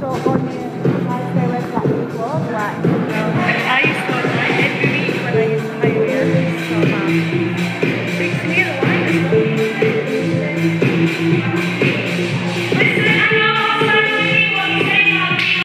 走个